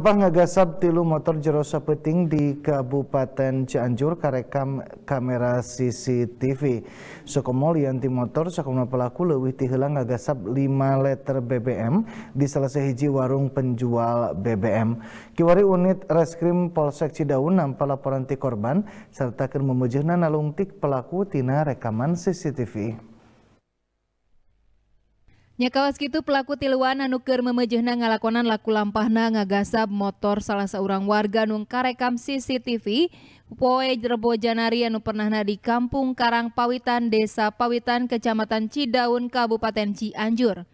lampah ngagasab tilu motor jero sapeting di Kabupaten Cianjur karekam kamera CCTV. Sokomol yanti motor sakomna pelaku leuwih ti heula ngagasab 5 liter BBM di salah hiji warung penjual BBM. Kiwari unit Reskrim Polsek Cidaun nampa laporan ti korban serta keur memujeuhna nalungtik pelaku tina rekaman CCTV. Nyakawas gitu pelaku tiluan anu keur memejehna ngalakonan laku lampahna ngagasab motor salah seorang warga nung karekam CCTV poe Rebo Janari anu pernahna di Kampung Karang Pawitan Desa Pawitan Kecamatan Cidaun Kabupaten Cianjur.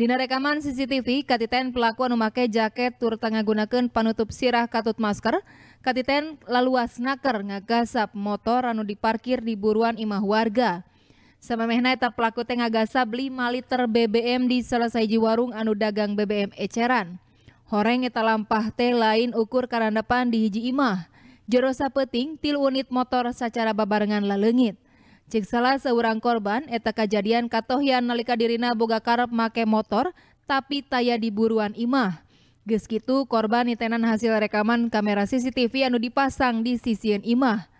Dina rekaman CCTV, katiten pelaku anu make jaket tur tengah gunakan panutup sirah katut masker, katiten laluas naker ngagasap motor anu diparkir di buruan imah warga. Samamehna eta pelaku teh ngagasab 5 liter BBM di selesai warung anu dagang BBM eceran. Horeng eta lampah teh lain ukur karandapan di hiji imah. Jero sapeting til unit motor secara babarengan lalengit. Cik salah seorang korban eta kejadian katohian nalika dirina boga karep make motor tapi taya di buruan imah. Geus kitu korban itenan hasil rekaman kamera CCTV anu dipasang di sisieun imah.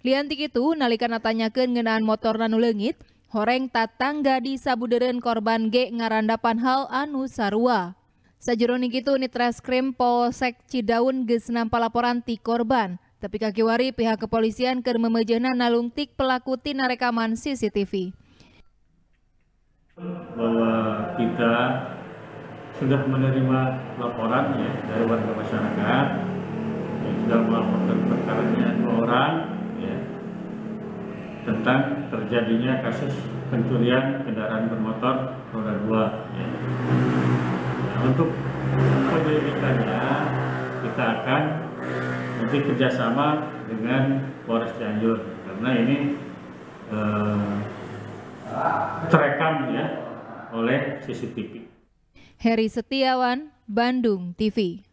Liantik itu nalika natanyakeun ngeunaan motor nanu leungit, horeng tatangga di sabuderen korban G ngarandapan hal anu sarua. Sajroning itu unit reskrim Polsek Cidaun geus nampa laporan ti korban. Tapi kakiwari pihak kepolisian keur memejehna nalungtik pelaku tina rekaman CCTV. Bahwa kita sudah menerima laporan ya dari warga masyarakat yang sudah melaporkan perkaranya dua orang tentang terjadinya kasus pencurian kendaraan bermotor roda dua. Ya. Nah, untuk penyelidikannya kita akan nanti kerjasama dengan Polres Cianjur karena ini eh, terekam ya oleh CCTV. Heri Setiawan, Bandung TV.